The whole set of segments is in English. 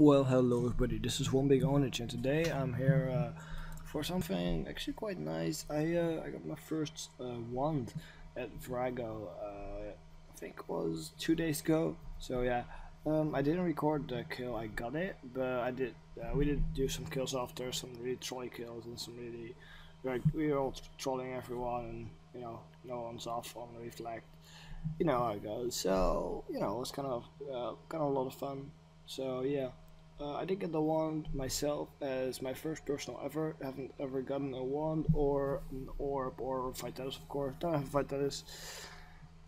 Well, hello everybody, this is One Big Ownage and today I'm here uh, for something actually quite nice. I uh, I got my first uh, wand at Vorago, uh, I think was two days ago. So yeah, um, I didn't record the kill I got it, but I did. Uh, we did do some kills after, some really trolley kills and some really like we were all trolling everyone and you know no one's off on reflect. You know how it goes. So you know it was kind of uh, kind of a lot of fun. So yeah. Uh, I did get the wand myself as my first personal ever. haven't ever gotten a wand or an orb or Vitalis, of course. Don't have Vitalis.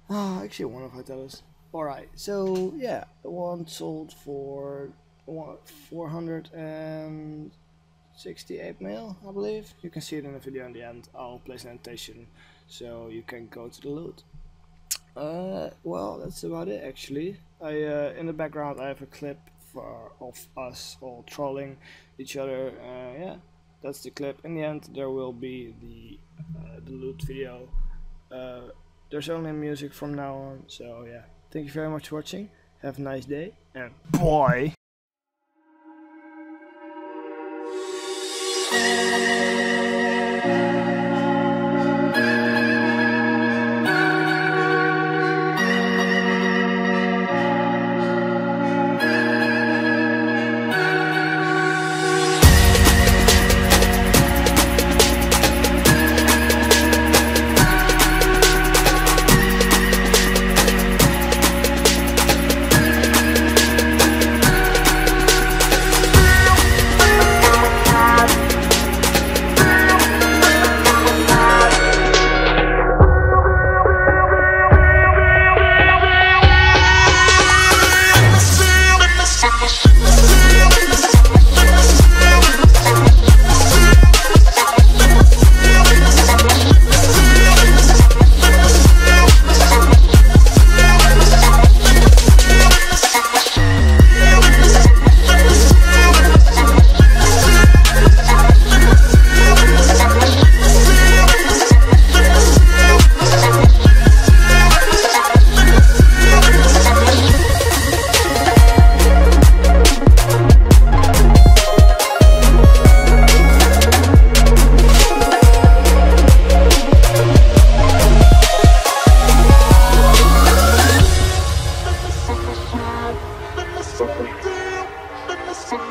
Ah, actually, one of Vitalis. Alright, so yeah, the wand sold for 468 mil, I believe. You can see it in the video in the end. I'll place an annotation so you can go to the loot. Uh, well, that's about it actually. I uh, in the background I have a clip for, of us all trolling each other. Uh, yeah, that's the clip. In the end, there will be the uh, the loot video. Uh, there's only music from now on, so yeah. Thank you very much for watching. Have a nice day, and bye. Let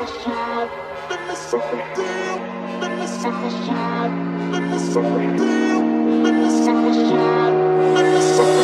me